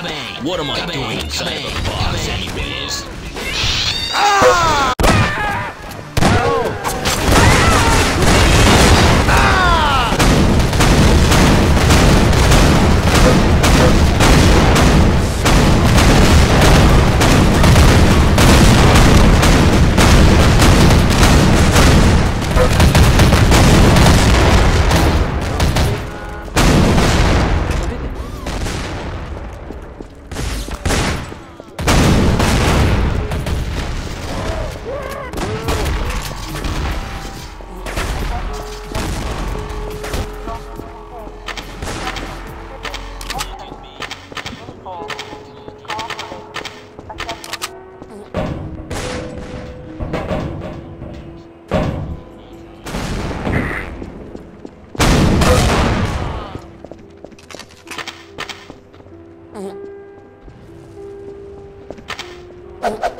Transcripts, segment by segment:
What am I doing inside of a box, anyways? Greaser. Oh.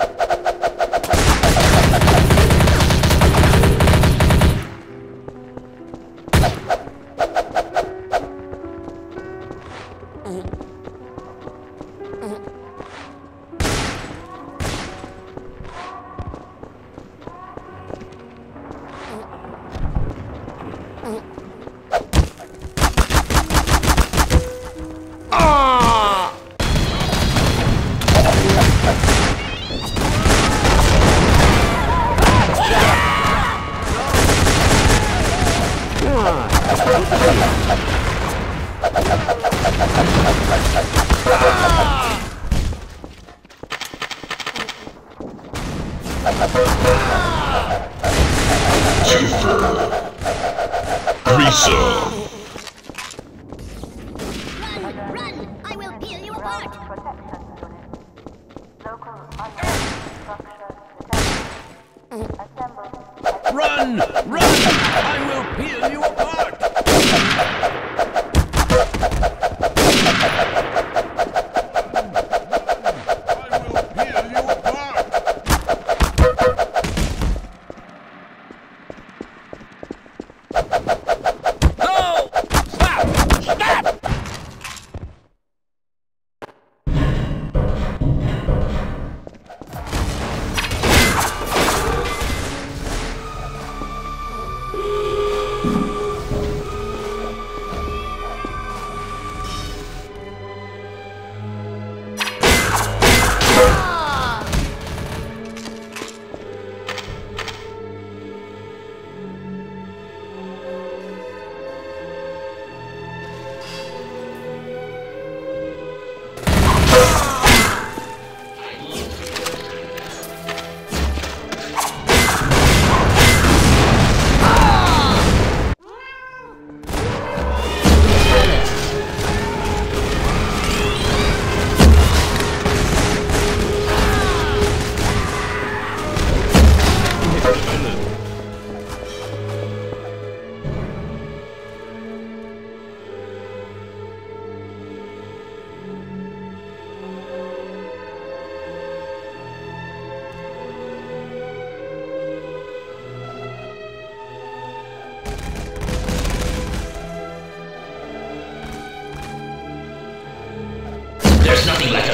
Run! Run! I will peel you apart!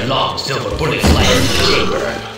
Long silver bullet flying in the chamber.